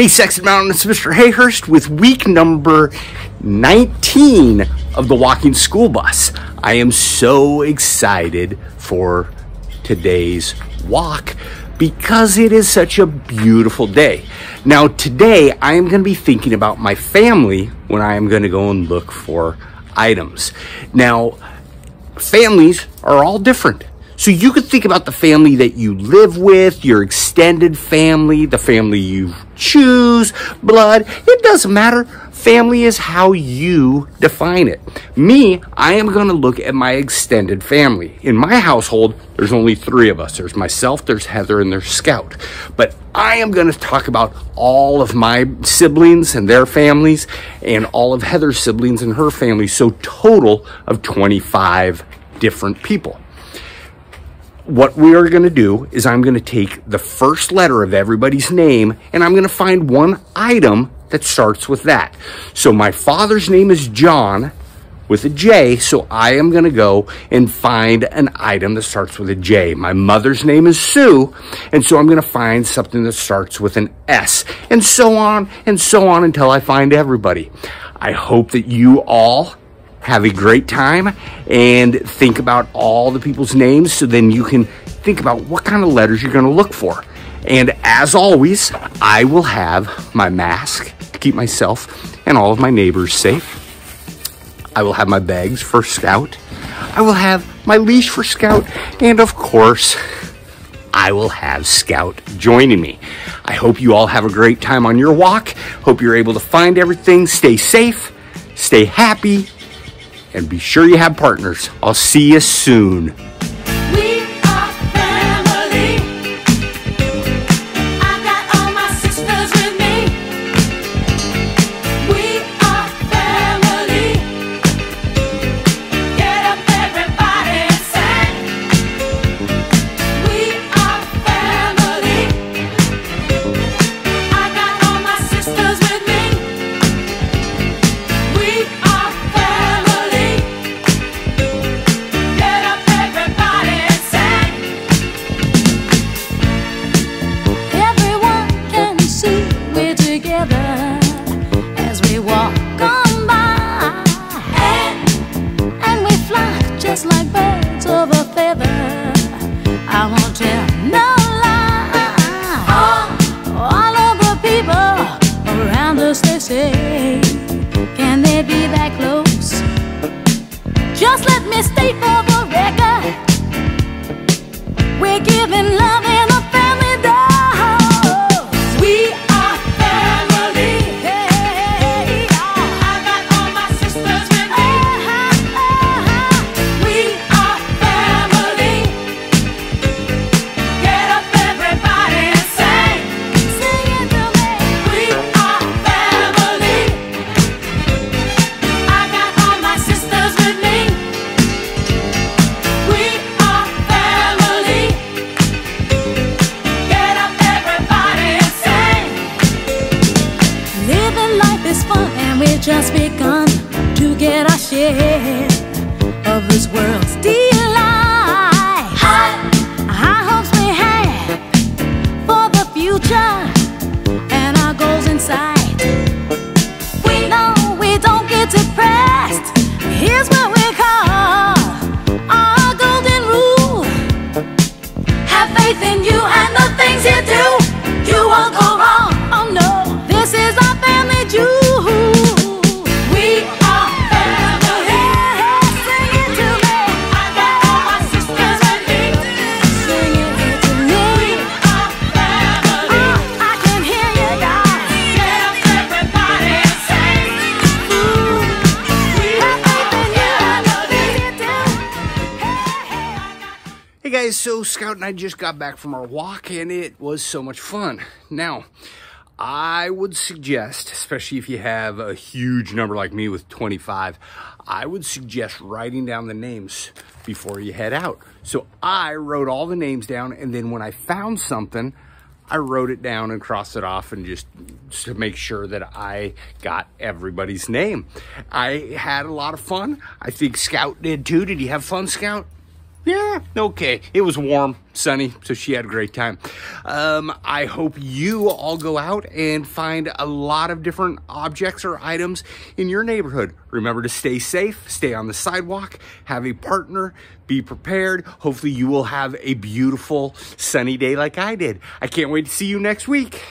Hey, Sexton Mountain, it's Mr. Hayhurst with week number 19 of the Walking School Bus. I am so excited for today's walk because it is such a beautiful day. Now, today I am going to be thinking about my family when I am going to go and look for items. Now, families are all different. So you could think about the family that you live with, your extended family, the family you choose, blood. It doesn't matter. Family is how you define it. Me, I am going to look at my extended family. In my household, there's only three of us. There's myself, there's Heather, and there's Scout. But I am going to talk about all of my siblings and their families and all of Heather's siblings and her family. So total of 25 different people what we are going to do is I'm going to take the first letter of everybody's name and I'm going to find one item that starts with that. So my father's name is John with a J, so I am going to go and find an item that starts with a J. My mother's name is Sue, and so I'm going to find something that starts with an S, and so on and so on until I find everybody. I hope that you all have a great time and think about all the people's names so then you can think about what kind of letters you're going to look for. And as always, I will have my mask to keep myself and all of my neighbors safe. I will have my bags for Scout. I will have my leash for Scout. And of course, I will have Scout joining me. I hope you all have a great time on your walk. Hope you're able to find everything. Stay safe, stay happy, and be sure you have partners. I'll see you soon. Just begun to get our share of this world's delight. High, high hopes we have for the future and our goals in sight. We know we don't get depressed. Here's what we call our golden rule: Have faith in you and the things you do. You won't go wrong. Oh no, this is our family jewel. Hey guys, so Scout and I just got back from our walk and it was so much fun. Now, I would suggest, especially if you have a huge number like me with 25, I would suggest writing down the names before you head out. So I wrote all the names down and then when I found something, I wrote it down and crossed it off and just, just to make sure that I got everybody's name. I had a lot of fun. I think Scout did too. Did you have fun, Scout? Yeah, okay. It was warm, sunny, so she had a great time. Um, I hope you all go out and find a lot of different objects or items in your neighborhood. Remember to stay safe, stay on the sidewalk, have a partner, be prepared. Hopefully, you will have a beautiful sunny day like I did. I can't wait to see you next week.